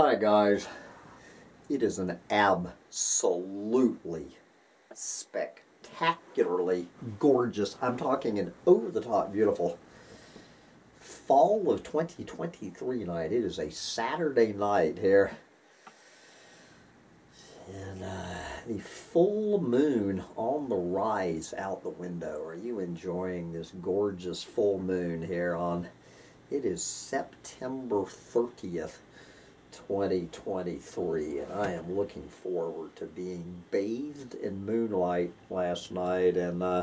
Hi guys. It is an absolutely spectacularly gorgeous, I'm talking an over the top beautiful fall of 2023 night. It is a Saturday night here. And uh, the full moon on the rise out the window. Are you enjoying this gorgeous full moon here on, it is September 30th, 2023. And I am looking forward to being bathed in moonlight last night and uh,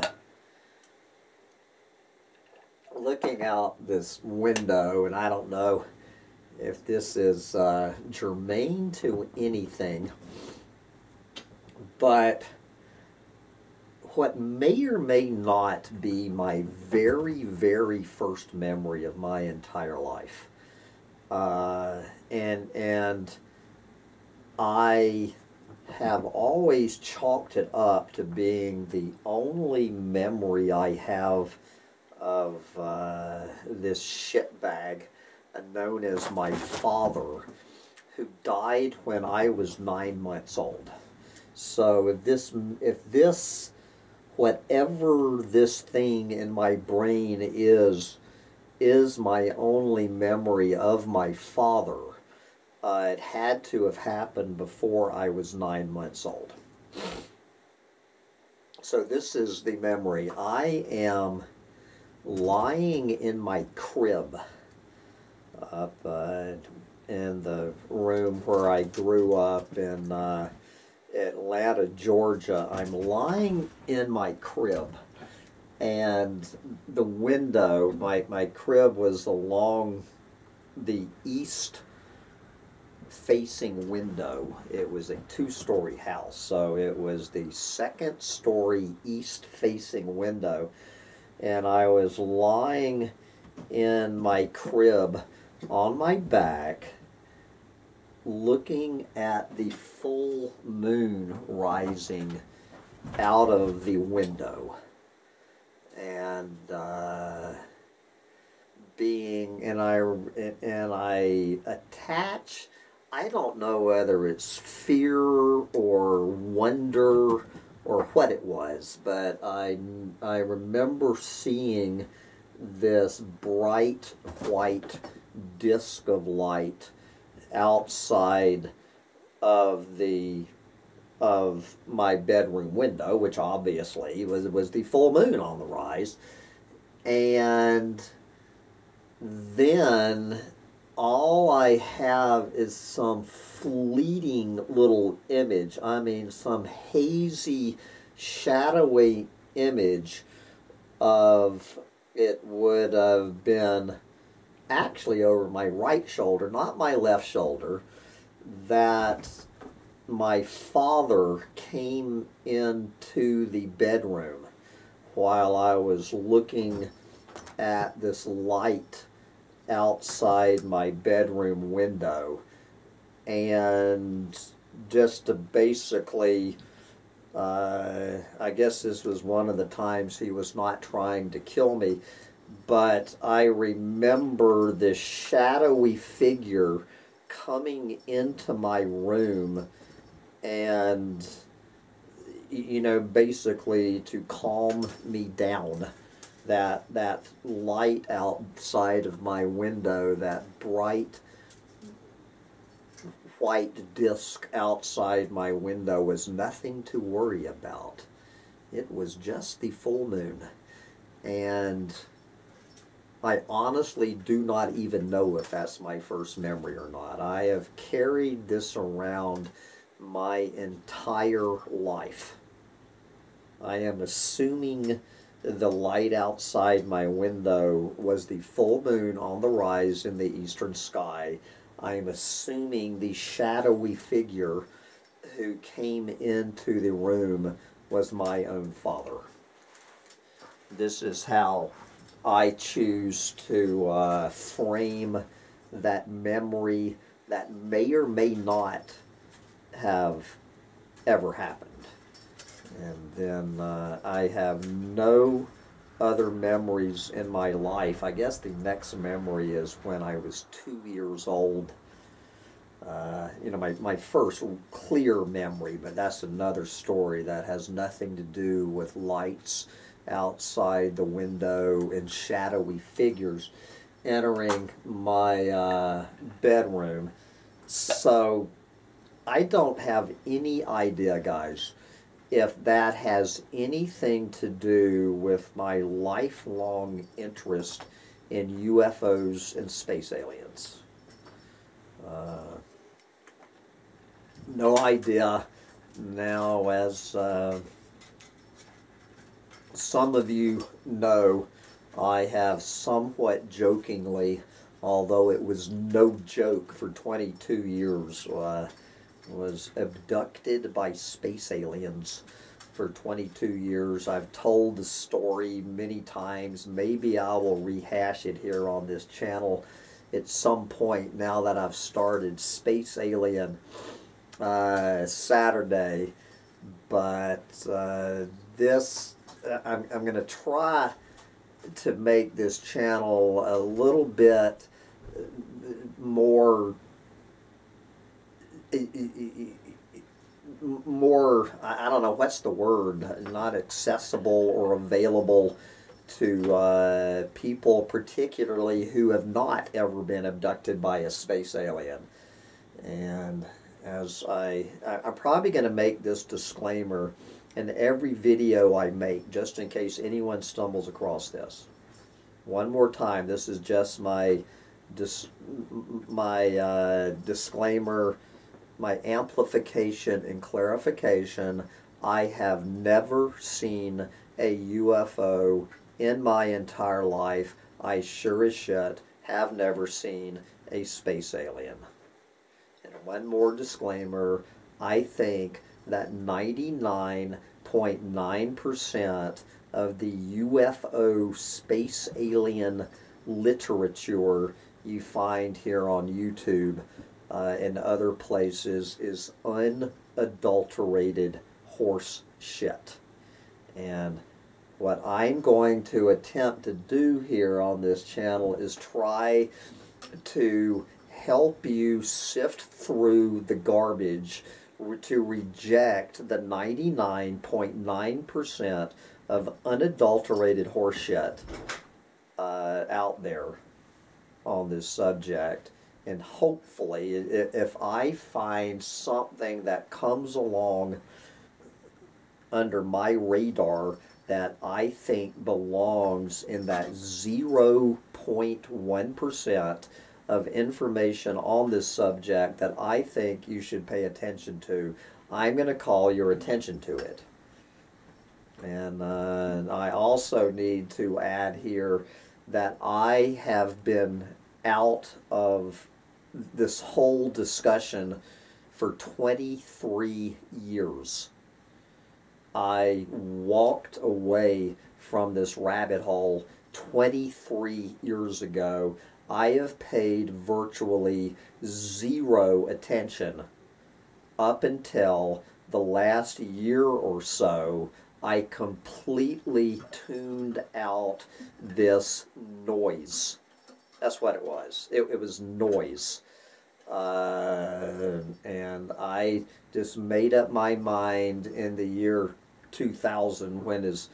looking out this window. And I don't know if this is uh, germane to anything but what may or may not be my very, very first memory of my entire life. Uh, and, and I have always chalked it up to being the only memory I have of uh, this shitbag known as my father, who died when I was nine months old. So if this, if this, whatever this thing in my brain is, is my only memory of my father, uh, it had to have happened before I was nine months old. So this is the memory. I am lying in my crib up uh, in the room where I grew up in uh, Atlanta, Georgia. I'm lying in my crib, and the window, my, my crib was along the east facing window. It was a two story house, so it was the second story east facing window. And I was lying in my crib on my back looking at the full moon rising out of the window and uh, being and I and I attach I don't know whether it's fear or wonder or what it was but I I remember seeing this bright white disc of light outside of the of my bedroom window, which obviously was was the full moon on the rise, and then all I have is some fleeting little image. I mean, some hazy, shadowy image of it would have been actually over my right shoulder, not my left shoulder, that my father came into the bedroom while I was looking at this light outside my bedroom window and just to basically uh, I guess this was one of the times he was not trying to kill me but I remember this shadowy figure coming into my room and you know basically to calm me down that that light outside of my window that bright white disc outside my window was nothing to worry about it was just the full moon and I honestly do not even know if that's my first memory or not. I have carried this around my entire life. I am assuming the light outside my window was the full moon on the rise in the eastern sky. I am assuming the shadowy figure who came into the room was my own father. This is how I choose to uh, frame that memory that may or may not have ever happened. And then uh, I have no other memories in my life. I guess the next memory is when I was two years old. Uh, you know, my, my first clear memory, but that's another story that has nothing to do with lights outside the window and shadowy figures entering my uh, bedroom. So I don't have any idea, guys, if that has anything to do with my lifelong interest in UFOs and space aliens. Uh, no idea. Now, as uh, some of you know, I have somewhat jokingly, although it was no joke for 22 years, uh, was abducted by space aliens for 22 years. I've told the story many times. Maybe I will rehash it here on this channel at some point now that I've started Space Alien uh, Saturday. But uh, this, I'm, I'm going to try to make this channel a little bit more more I don't know what's the word? Not accessible or available to uh, people particularly who have not ever been abducted by a space alien. And as I I'm probably going to make this disclaimer in every video I make just in case anyone stumbles across this. One more time this is just my dis, my uh, disclaimer my amplification and clarification, I have never seen a UFO in my entire life. I sure as shit have never seen a space alien. And one more disclaimer, I think that 99.9% of the UFO space alien literature you find here on YouTube uh, and other places is unadulterated horse shit. And what I'm going to attempt to do here on this channel is try to help you sift through the garbage to reject the 99.9% of unadulterated horseshit uh, out there on this subject and hopefully if I find something that comes along under my radar that I think belongs in that 0.1% of information on this subject that I think you should pay attention to, I'm going to call your attention to it. And uh, I also need to add here that I have been out of this whole discussion for 23 years. I walked away from this rabbit hole 23 years ago. I have paid virtually zero attention up until the last year or so. I completely tuned out this noise. That's what it was. It, it was noise. Uh, and I just made up my mind in the year 2000 when is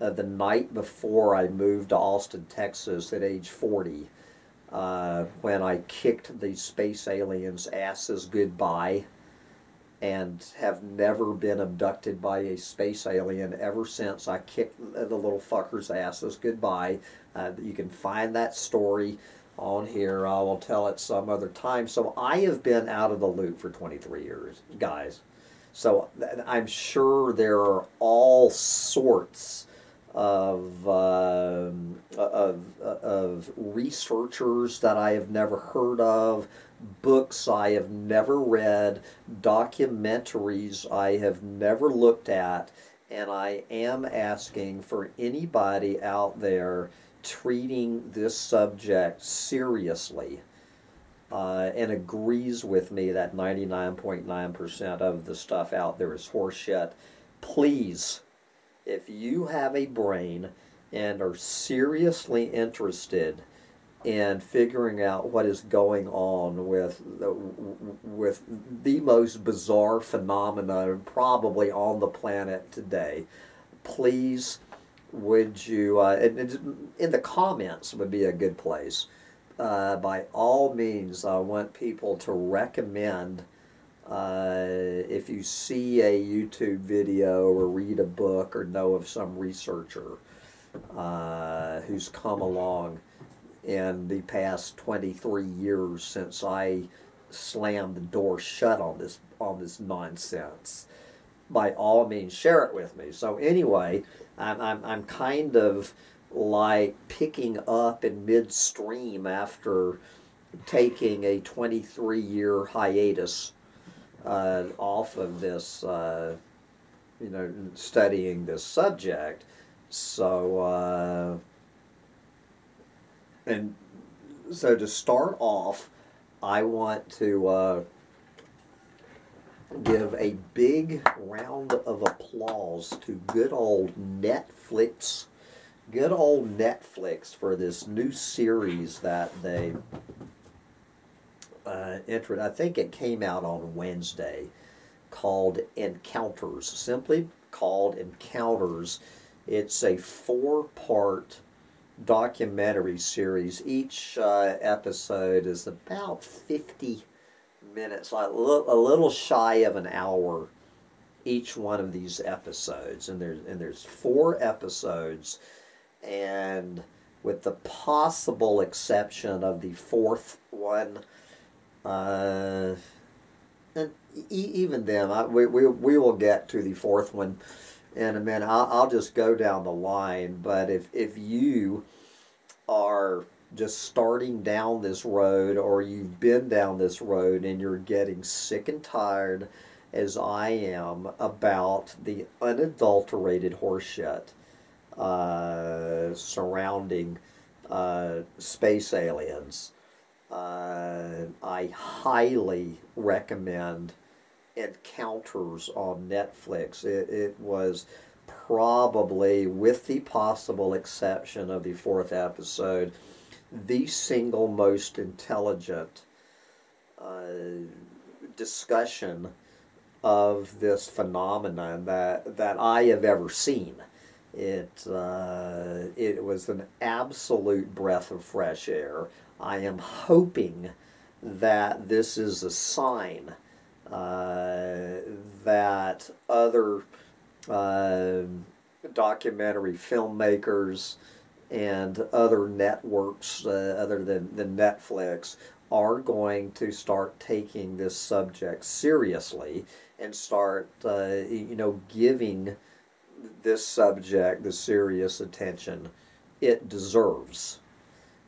uh, the night before I moved to Austin, Texas at age 40 uh, when I kicked the space aliens' asses goodbye and have never been abducted by a space alien ever since I kicked the little fuckers' asses goodbye. Uh, you can find that story on here. I will tell it some other time. So I have been out of the loop for 23 years, guys. So I'm sure there are all sorts of, uh, of, of researchers that I have never heard of, books I have never read, documentaries I have never looked at, and I am asking for anybody out there treating this subject seriously uh, and agrees with me that 99.9% of the stuff out there is horseshit, please, if you have a brain and are seriously interested in figuring out what is going on with the, with the most bizarre phenomena probably on the planet today, please would you uh, in the comments would be a good place. Uh, by all means, I want people to recommend uh, if you see a YouTube video or read a book or know of some researcher uh, who's come along in the past 23 years since I slammed the door shut on this on this nonsense. By all means, share it with me. So anyway, I'm I'm, I'm kind of like picking up in midstream after taking a 23 year hiatus uh, off of this, uh, you know, studying this subject. So, uh, and so to start off, I want to uh, give a big round of applause to good old Netflix. Good old Netflix for this new series that they uh, entered. I think it came out on Wednesday called Encounters. Simply called Encounters. It's a four part documentary series. Each uh, episode is about 50 minutes, like a little shy of an hour each one of these episodes. And there's, and there's four episodes. And with the possible exception of the fourth one, uh, and e- even then, I, we, we, we will get to the fourth one in a minute. I'll, I'll just go down the line. But if, if you are just starting down this road or you've been down this road and you're getting sick and tired as I am about the unadulterated horseshit uh, surrounding uh, space aliens uh, I highly recommend Encounters on Netflix. It, it was probably, with the possible exception of the fourth episode, the single most intelligent uh, discussion of this phenomenon that, that I have ever seen. It, uh, it was an absolute breath of fresh air. I am hoping that this is a sign uh, that other uh, documentary filmmakers and other networks uh, other than, than Netflix are going to start taking this subject seriously and start, uh, you know, giving this subject the serious attention it deserves.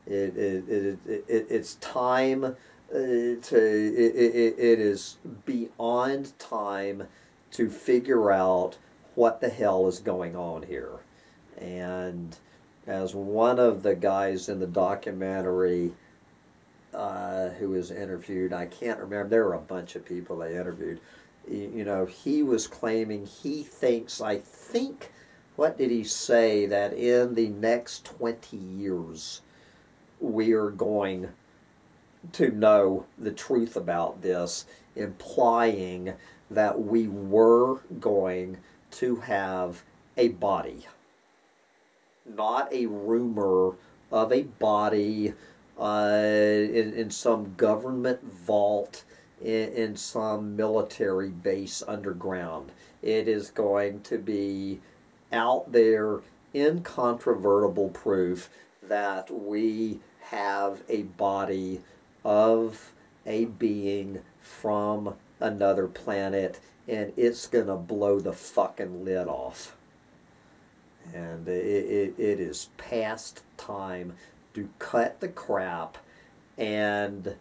It, it, it, it, it's time uh, to, it, it, it is beyond time to figure out what the hell is going on here. And as one of the guys in the documentary uh, who was interviewed, I can't remember, there were a bunch of people they interviewed, you know, he was claiming he thinks, I think, what did he say, that in the next 20 years, we are going to know the truth about this, implying that we were going to have a body. Not a rumor of a body uh, in, in some government vault, in, in some military base underground. It is going to be out there, incontrovertible proof that we have a body of a being from another planet and it's going to blow the fucking lid off. And it, it, it is past time to cut the crap and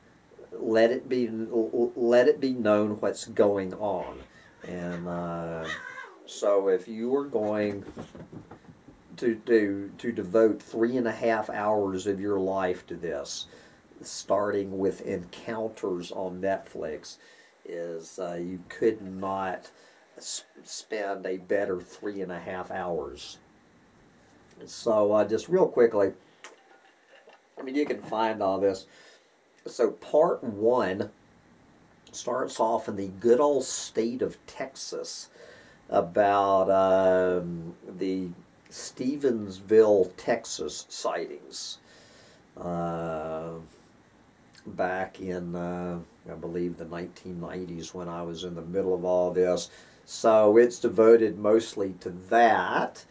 let it be let it be known what's going on. And uh, so if you are going to, to, to devote three and a half hours of your life to this, starting with Encounters on Netflix, is uh, you could not spend a better three and a half hours. So uh, just real quickly, I mean, you can find all this. So, part one starts off in the good old state of Texas about um, the Stevensville, Texas sightings. Uh, back in, uh, I believe, the 1990s when I was in the middle of all this. So it's devoted mostly to that.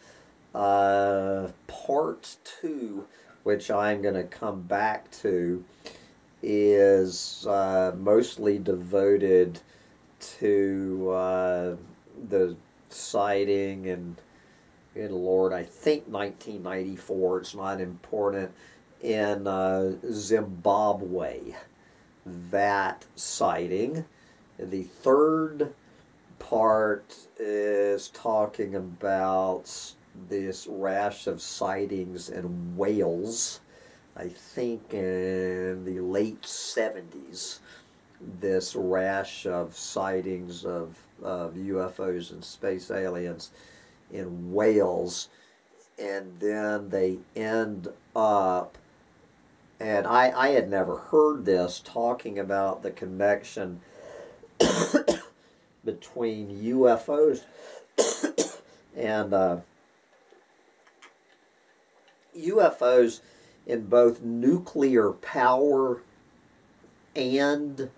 Uh, part two, which I'm going to come back to, is uh, mostly devoted to uh, the sighting and, good Lord, I think 1994, it's not important, in uh, Zimbabwe. That sighting. The third part is talking about this rash of sightings in Wales. I think in the late 70s, this rash of sightings of, of UFOs and space aliens in Wales. And then they end up and I, I had never heard this talking about the connection between UFOs and uh, UFOs in both nuclear power and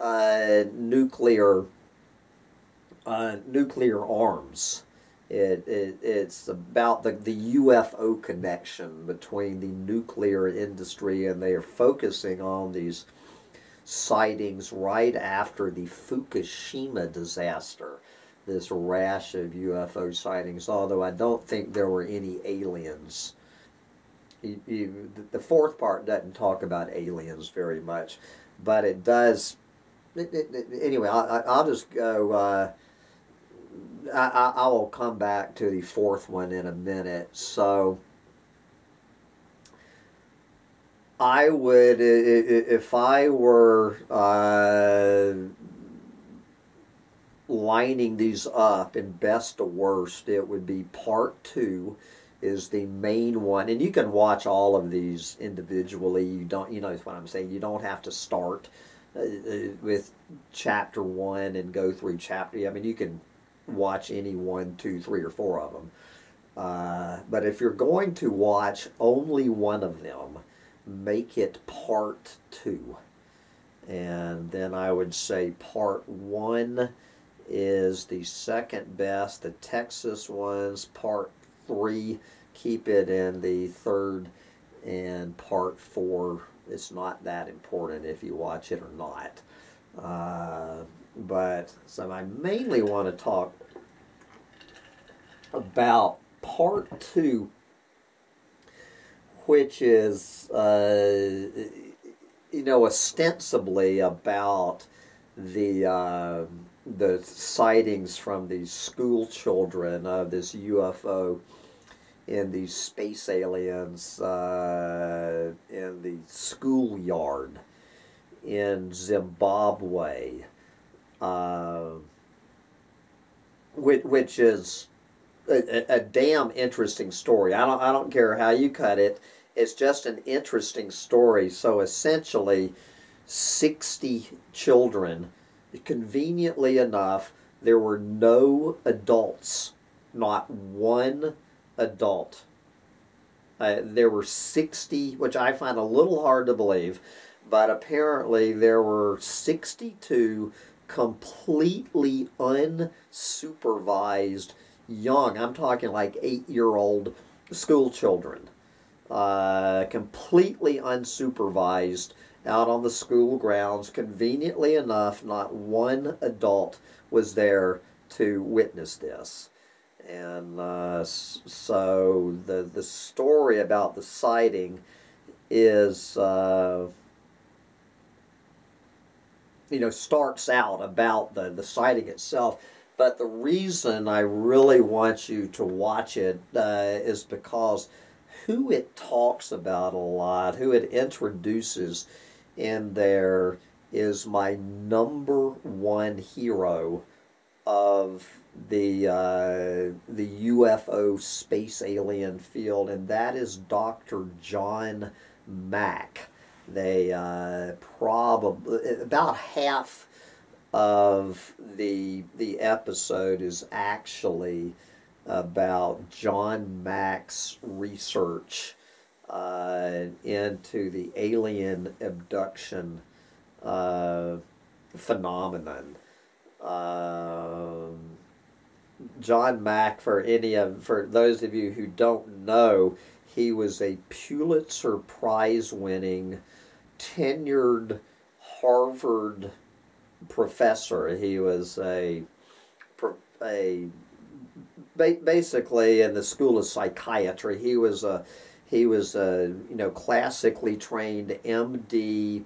uh, nuclear uh, nuclear arms. It, it, it's about the, the UFO connection between the nuclear industry and they are focusing on these sightings right after the Fukushima disaster. This rash of UFO sightings, although I don't think there were any aliens. The fourth part doesn't talk about aliens very much, but it does. It, it, anyway, I, will just go. Uh, I, I, will come back to the fourth one in a minute. So I would, if I were uh, lining these up in best to worst, it would be part two is the main one. And you can watch all of these individually. You don't, you know what I'm saying. You don't have to start uh, uh with chapter one and go through chapter. I mean, you can watch any one, two, three, or four of them. Uh, but if you're going to watch only one of them, make it part two. And then I would say part one is the second best. The Texas ones, part three, keep it in the third. And part four, it's not that important if you watch it or not. Uh, but so I mainly want to talk about part two, which is, uh, you know, ostensibly about the uh, the sightings from these school children of this UFO in these space aliens uh, in the schoolyard in Zimbabwe uh, which, which is a, a, damn interesting story. I don't I don't care how you cut it. It's just an interesting story. So essentially, sixty children. Conveniently enough, there were no adults, not one adult. Uh, there were 60, which I find a little hard to believe, but apparently there were 62 completely unsupervised young, I'm talking like eight year old school children, uh, completely unsupervised out on the school grounds. Conveniently enough, not one adult was there to witness this. And uh, so the, the story about the sighting is. Uh, you know, starts out about the, the sighting itself. But the reason I really want you to watch it uh, is because who it talks about a lot, who it introduces in there is my number one hero of the uh, the UFO space alien field, and that is Dr. John Mack. They uh, probably about half of the the episode is actually about John Mack's research uh, into the alien abduction uh, phenomenon. Um, John Mack, for any of for those of you who don't know, he was a Pulitzer Prize winning, tenured Harvard professor. He was a a basically in the school of psychiatry. He was a he was a you know classically trained MD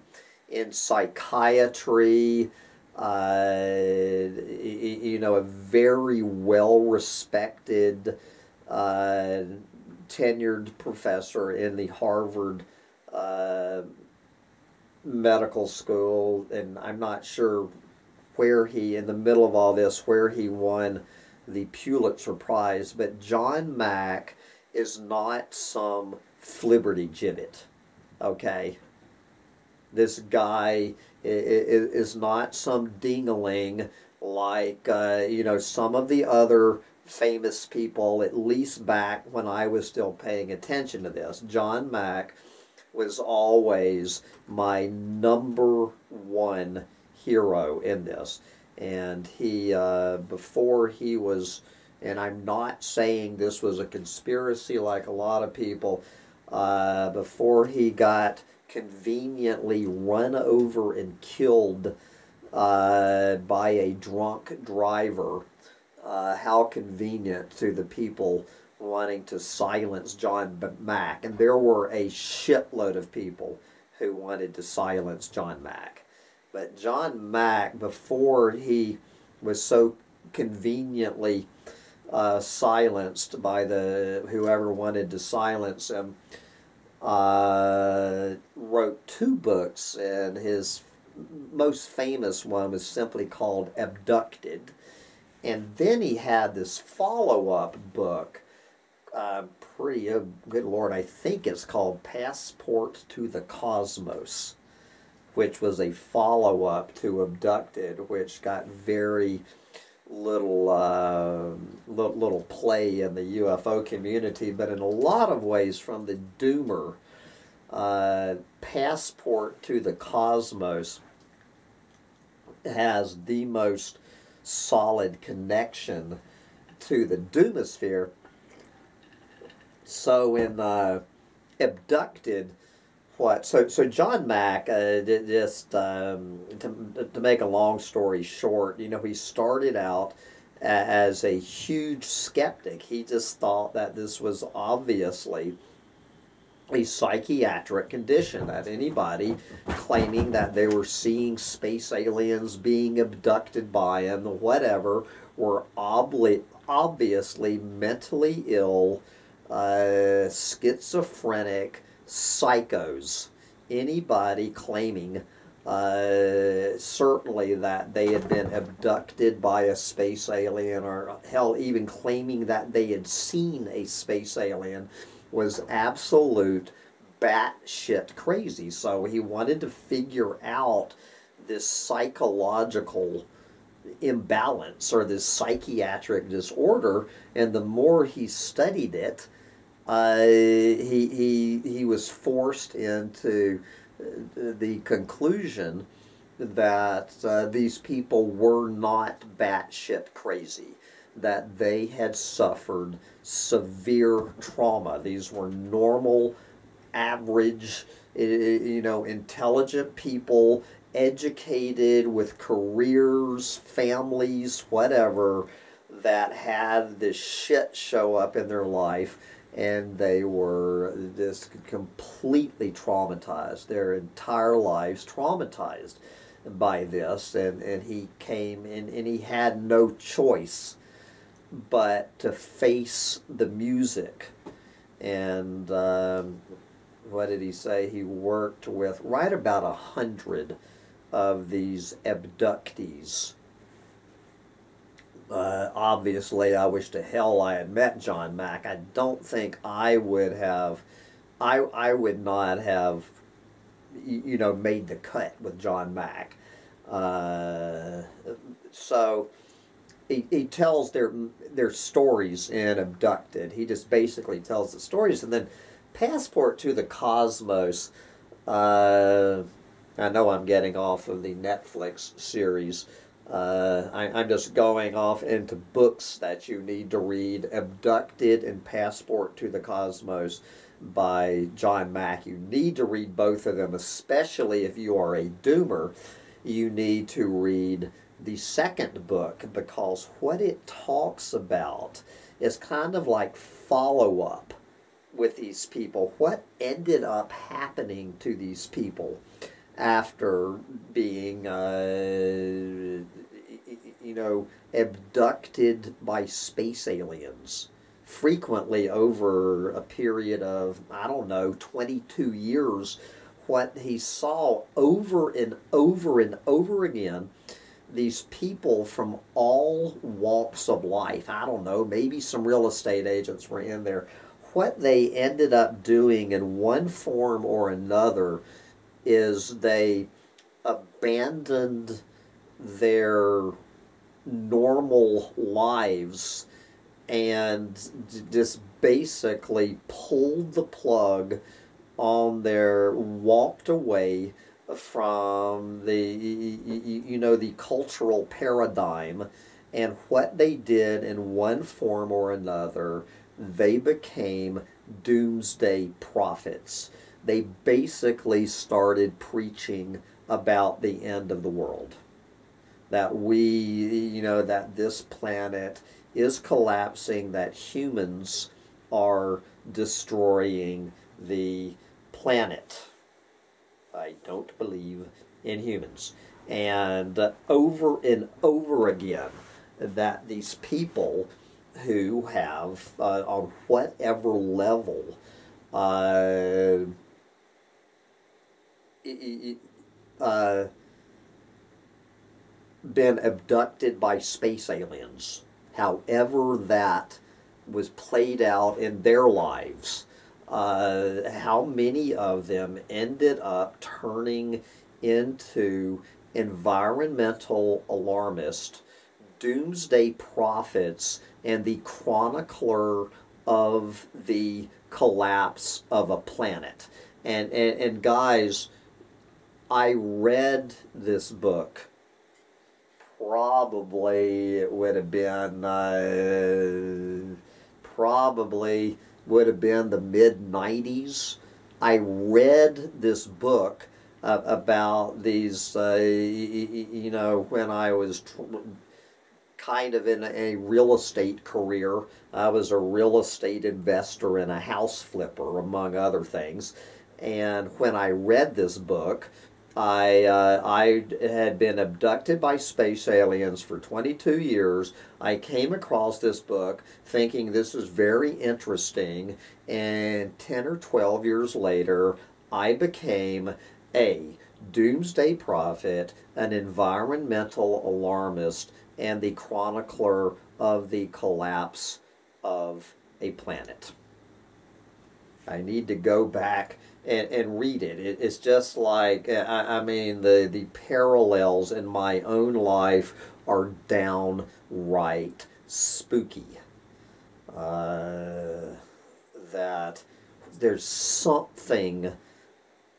in psychiatry. Uh, you know, a very well respected, uh, tenured professor in the Harvard uh, Medical School, and I'm not sure where he, in the middle of all this, where he won the Pulitzer Prize, but John Mack is not some flibbertigibbet, okay? This guy is not some dingaling like, uh, you know, some of the other famous people, at least back when I was still paying attention to this. John Mack was always my number one hero in this. And he, uh, before he was, and I'm not saying this was a conspiracy like a lot of people, uh, before he got conveniently run over and killed uh, by a drunk driver. Uh, how convenient to the people wanting to silence John Mack. And there were a shitload of people who wanted to silence John Mack. But John Mack, before he was so conveniently uh, silenced by the whoever wanted to silence him, uh, wrote two books, and his most famous one was simply called Abducted. And then he had this follow up book, uh, pretty, oh, good lord, I think it's called Passport to the Cosmos, which was a follow up to Abducted, which got very little uh, little play in the UFO community, but in a lot of ways from the Doomer uh, passport to the cosmos has the most solid connection to the Doomosphere. So in uh, Abducted, what so so John Mack uh, just um, to to make a long story short, you know, he started out as a huge skeptic. He just thought that this was obviously a psychiatric condition that anybody claiming that they were seeing space aliens being abducted by them whatever were obli- obviously mentally ill uh, schizophrenic psychos. Anybody claiming uh, certainly that they had been abducted by a space alien, or hell, even claiming that they had seen a space alien, was absolute batshit crazy. So he wanted to figure out this psychological imbalance or this psychiatric disorder, and the more he studied it, uh, he, he, he was forced into uh, the conclusion that uh, these people were not batshit crazy, that they had suffered severe trauma. These were normal, average, you know, intelligent people, educated with careers, families, whatever, that had this shit show up in their life and they were just completely traumatized, their entire lives traumatized by this. And, and he came and, and he had no choice but to face the music. And um, what did he say? He worked with right about a hundred of these abductees uh, obviously, I wish to hell I had met John Mack. I don't think I would have I I would not have, you know, made the cut with John Mack. Uh, so he, he tells their their stories in Abducted. He just basically tells the stories, and then Passport to the Cosmos. Uh, I know I'm getting off of the Netflix series. Uh, I, I'm just going off into books that you need to read. Abducted and Passport to the Cosmos by John Mack. You need to read both of them, especially if you are a doomer. You need to read the second book because what it talks about is kind of like follow up with these people. What ended up happening to these people after being, uh, you know, abducted by space aliens? frequently over a period of, I don't know, 22 years, what he saw over and over and over again these people from all walks of life. I don't know, maybe some real estate agents were in there. What they ended up doing in one form or another is they abandoned their normal lives and just basically pulled the plug on their walked away from the you know the cultural paradigm. And what they did in one form or another they became doomsday prophets they basically started preaching about the end of the world that we you know that this planet is collapsing, that humans are destroying the planet. I don't believe in humans. And over and over again, that these people who have, uh, on whatever level, uh, uh, been abducted by space aliens however that was played out in their lives, uh, how many of them ended up turning into environmental alarmists, doomsday prophets, and the chronicler of the collapse of a planet. And, and, and guys, I read this book. Probably it would have been uh, probably would have been the mid 90s i read this book uh, about these uh, you know when i was kind of in a real estate career. I was a real estate investor and a house flipper among other things. And when i read this book I, uh, I had been abducted by space aliens for 22 years. I came across this book thinking this is very interesting, and 10 or 12 years later, I became a doomsday prophet, an environmental alarmist, and the chronicler of the collapse of a planet. I need to go back and, and read it. it. It's just like, I, I mean, the, the parallels in my own life are downright spooky. Uh, that there's something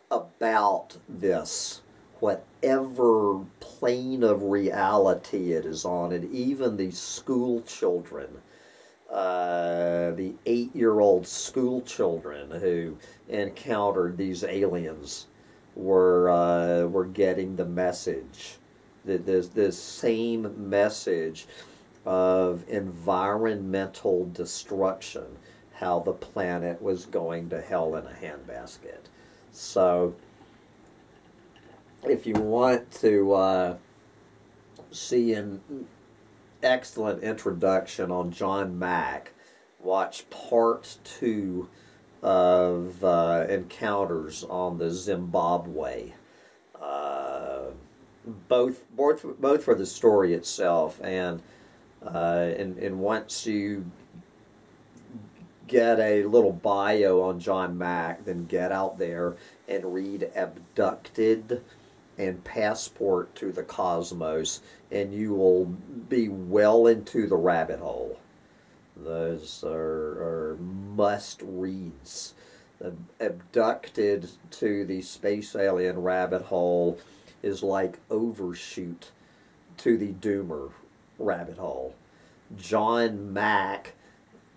about this, whatever plane of reality it is on, and even the school children uh, the eight year old school children who encountered these aliens were, uh, were getting the message. This, this same message of environmental destruction, how the planet was going to hell in a handbasket. So, if you want to uh, see in excellent introduction on John Mack. Watch part two of uh, Encounters on the Zimbabwe. Uh, both, both, both for the story itself and, uh, and, and once you get a little bio on John Mack, then get out there and read Abducted and Passport to the Cosmos, and you will be well into the rabbit hole. Those are, are must reads. Abducted to the space alien rabbit hole is like Overshoot to the Doomer rabbit hole. John Mack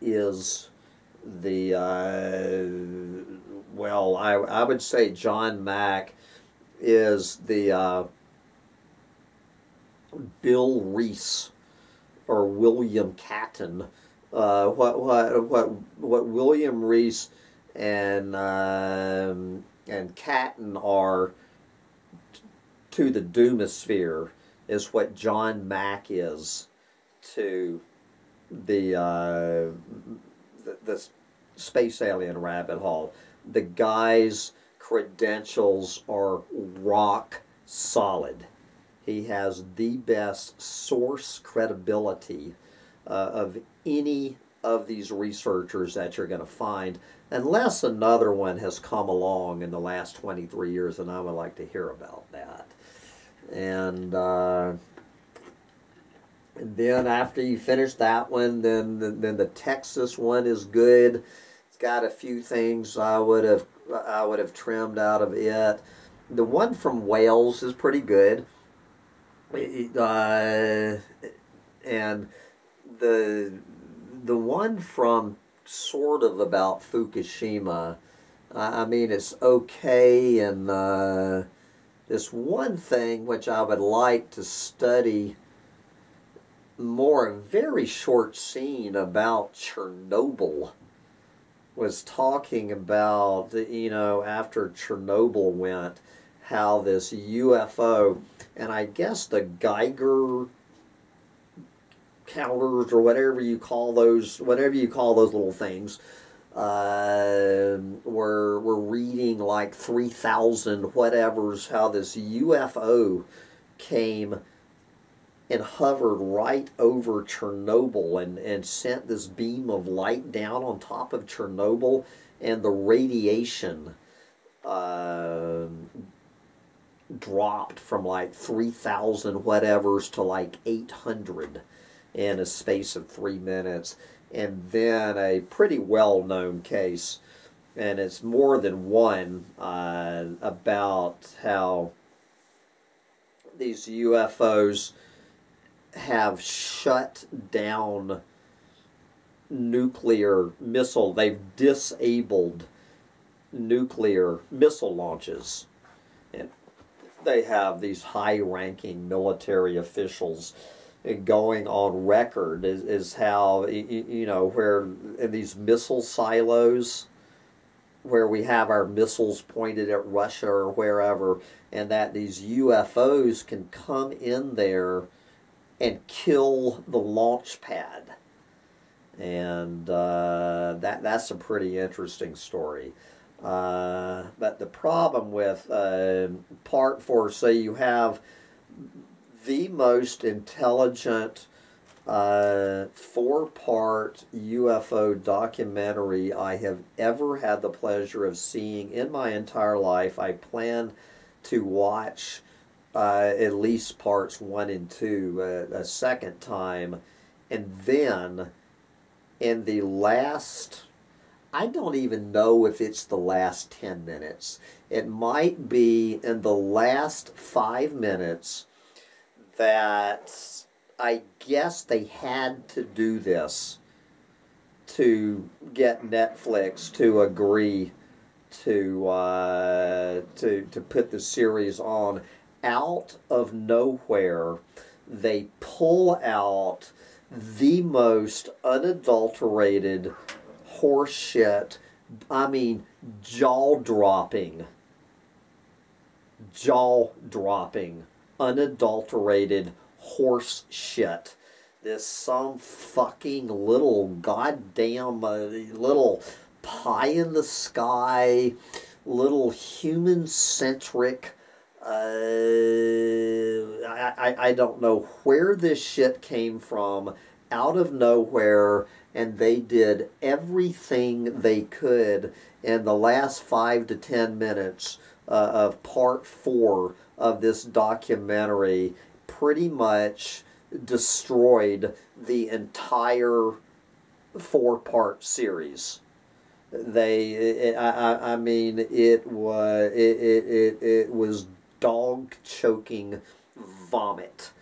is the uh, well, I I would say John Mack is the uh, Bill Rees or William Catton. Uh, what what what what William Rees and um, and Catton are to the Doomosphere is what John Mack is to the, uh, the, the space alien rabbit hole. The guy's credentials are rock solid. He has the best source credibility uh, of any of these researchers that you're going to find, unless another one has come along in the last 23 years, and I would like to hear about that. And uh, then after you finish that one, then the, then the Texas one is good. Got a few things I would have I would have trimmed out of it. The one from Wales is pretty good. Uh, and the the one from sort of about Fukushima, I mean, it's okay. And uh, this one thing which I would like to study more a very short scene about Chernobyl was talking about you know after Chernobyl went how this UFO and I guess the Geiger counters or whatever you call those whatever you call those little things uh, we're, we're reading like 3,000 whatevers how this UFO came and hovered right over Chernobyl and, and sent this beam of light down on top of Chernobyl and the radiation uh, dropped from like 3,000 whatevers to like 800 in a space of three minutes. And then a pretty well known case, and it's more than one, uh, about how these UFOs have shut down nuclear missile, they've disabled nuclear missile launches. And they have these high ranking military officials going on record is, is how, you know, where in these missile silos, where we have our missiles pointed at Russia or wherever, and that these UFOs can come in there and kill the launch pad. And uh, that that's a pretty interesting story. Uh, but the problem with uh, part four, say you have the most intelligent uh, four-part UFO documentary I have ever had the pleasure of seeing in my entire life. I plan to watch uh, at least parts one and two uh, a second time. And then in the last, I don't even know if it's the last 10 minutes. It might be in the last five minutes that I guess they had to do this to get Netflix to agree to uh, to to put the series on out of nowhere, they pull out the most unadulterated horseshit, I mean, jaw dropping, jaw dropping, unadulterated horse shit. This some fucking little goddamn uh, little pie in the sky, little human centric uh, I, I, I don't know where this shit came from out of nowhere and they did everything they could in the last five to ten minutes uh, of part four of this documentary pretty much destroyed the entire four part series. They it, I, I mean it was it, it, it, it was dog choking vomit.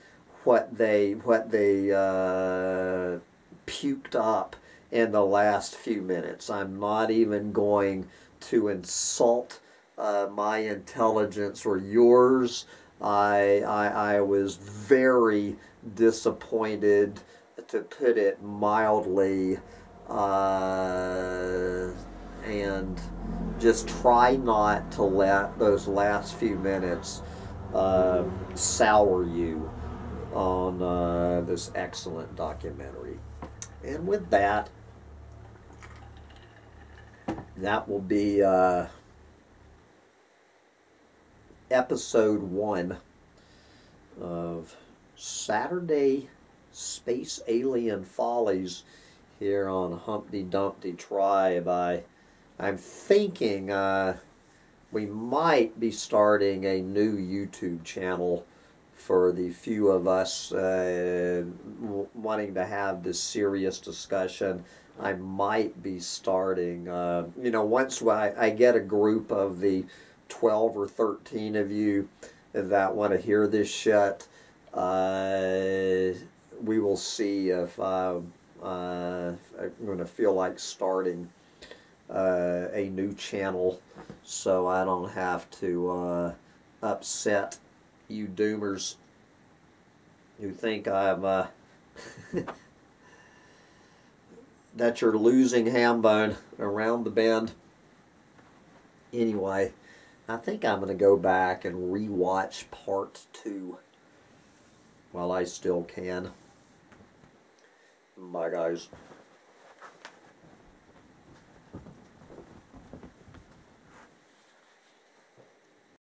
What they what they uh, puked up in the last few minutes. I'm not even going to insult uh, my intelligence or yours. I, I i was very disappointed to put it mildly uh, and just try not to let those last few minutes uh, sour you on uh, this excellent documentary. And with that, that will be uh, episode one of Saturday Space Alien Follies here on Humpty Dumpty Tribe. I'm thinking uh, we might be starting a new YouTube channel for the few of us uh, wanting to have this serious discussion. I might be starting, uh, you know, once I, I get a group of the 12 or 13 of you that want to hear this shit, uh, we will see if uh, uh, I'm going to feel like starting uh, a new channel so I don't have to uh, upset you doomers who think I'm uh, that you're losing ham bone around the bend. Anyway, I think I'm going to go back and rewatch part two while I still can. Bye, guys.